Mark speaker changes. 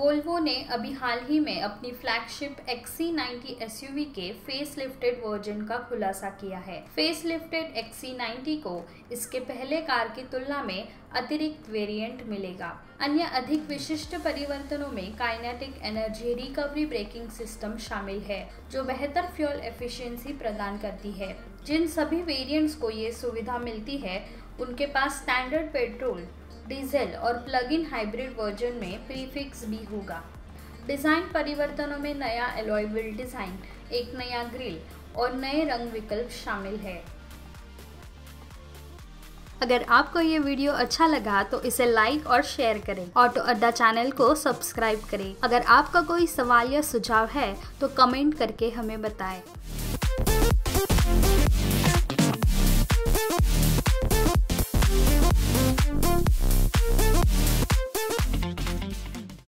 Speaker 1: Volvo ने अभी हाल ही में अपनी फ्लैगशिप XC90 SUV के फेस लिफ्टेड वर्जन का खुलासा किया है। फेस लिफ्टेड XC90 को इसके पहले कार की तुलना में अतिरिक्त वेरिएंट मिलेगा। अन्य अधिक विशिष्ट परिवर्तनों में kinetic energy recovery braking system शामिल है, जो बेहतर फ्यूल एफिशिएंसी प्रदान करती है। जिन सभी वेरिएंट्स को ये सुविधा मिलती है, उनके पास स्टैंडर्ड पेट्रोल डीजल और प्लग इन हाइब्रिड वर्जन में प्रीफिक्स भी होगा। डिज़ाइन परिवर्तनों में नया एलॉय व्हील डिज़ाइन एक नया ग्रिल और नए रंग विकल्प शामिल है। अगर आपको ये वीडियो अच्छा लगा तो इसे लाइक और शेयर करें। ऑटो अड्डा चैनल को सब्सक्राइब करें। अगर आपका कोई सवाल या सुझाव है तो कमेंट करके हमें बताएँ।